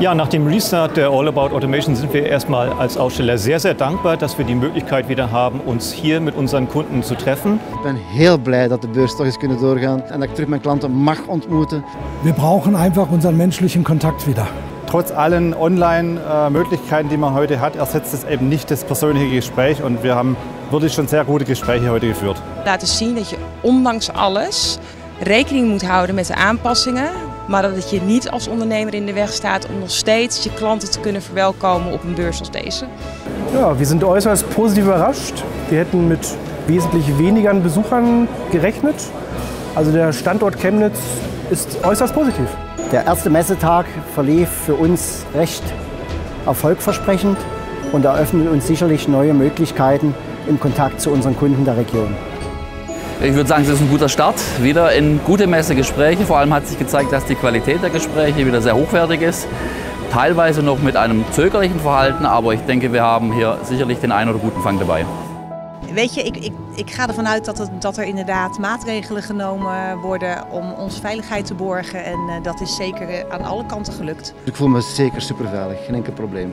Ja, nach dem Restart der All About Automation sind wir erstmal als Aussteller sehr, sehr dankbaar dass wir die Möglichkeit wieder haben, uns hier mit unseren Kunden zu treffen. Ik ben heel blij dat de beurs toch eens kunnen doorgaan en dat ik terug mijn klanten mag ontmoeten. Wir brauchen einfach unseren menschlichen Kontakt wieder. Trotz allen Online-Möglichkeiten, die man heute hat, ersetzt es eben nicht das persönliche Gespräch. Und wir haben wirklich schon sehr gute Gespräche heute geführt. Laten zien dat je ondanks alles rekening moet houden met de aanpassingen. Maar dat het je niet als ondernemer in de weg staat om nog steeds je klanten te kunnen verwelkomen op een beurs als deze. Ja, wir sind äußerst positiv überrascht. Wir hätten mit wesentlich weniger Besuchern gerechnet. Also der Standort Chemnitz ist äußerst positiv. Der erste Messetag verlief für uns recht erfolgversprechend und eröffnet uns sicherlich neue Möglichkeiten im Kontakt zu unseren Kunden der Region. Ich würde sagen, es ist ein guter Start. Wieder in gute Messegespräche. Vor allem hat sich gezeigt, dass die Qualität der Gespräche wieder sehr hochwertig ist. Teilweise noch mit einem zögerlichen Verhalten, aber ich denke, wir haben hier sicherlich den einen oder guten Fang dabei. Weet je, ik, ik, ik ga ervan uit dat, het, dat er inderdaad maatregelen genomen worden om onze veiligheid te borgen. En uh, dat is zeker aan alle kanten gelukt. Ik voel me zeker super veilig, geen enkel probleem.